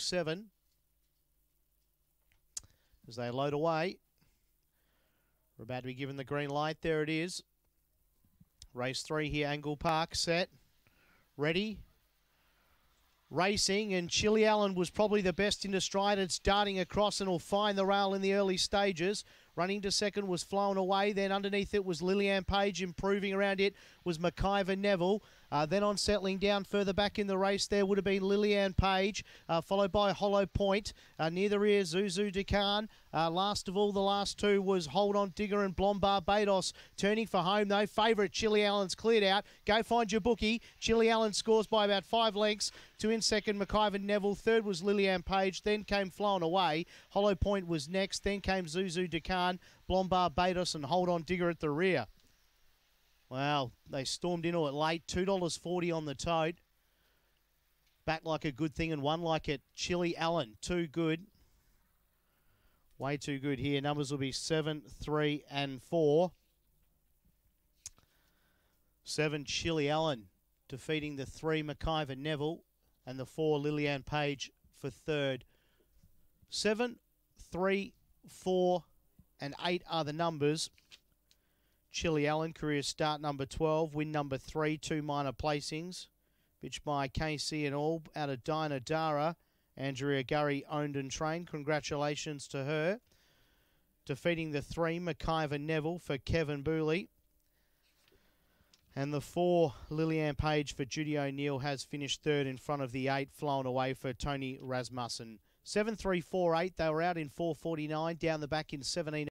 seven. As they load away. We're about to be given the green light. There it is. Race three here, Angle Park, set, ready, racing, and Chili Allen was probably the best into stride. It's darting across and will find the rail in the early stages. Running to second was flown away. Then underneath it was Lillian Page. Improving around it was McIver Neville. Uh, then on settling down further back in the race, there would have been Lillian Page, uh, followed by Hollow Point. Uh, near the rear, Zuzu Decan. Uh, last of all, the last two was Hold On Digger and Blom Barbados. Turning for home, though. Favourite Chili Allen's cleared out. Go find your bookie. Chili Allen scores by about five lengths. Two in second, McIver Neville. Third was Lillian Page. Then came Flown Away. Hollow Point was next. Then came Zuzu Decan. Blom Barbados and Hold On Digger at the rear. Wow, they stormed into it late. $2.40 on the tote. Back like a good thing and one like it. Chili Allen, too good. Way too good here. Numbers will be 7, 3, and 4. 7, Chili Allen defeating the 3, McIver Neville, and the 4, Lillian Page for third. 7, 3, 4, and 8 are the numbers. Chili Allen, career start number 12, win number 3, two minor placings. Bitch by KC and all out of Dinah Dara. Andrea Gurry owned and trained. Congratulations to her. Defeating the 3, McIver Neville for Kevin Booley. And the 4, Lillian Page for Judy O'Neill has finished third in front of the 8, flown away for Tony Rasmussen. 7 3 4 8. They were out in 449, down the back in 17.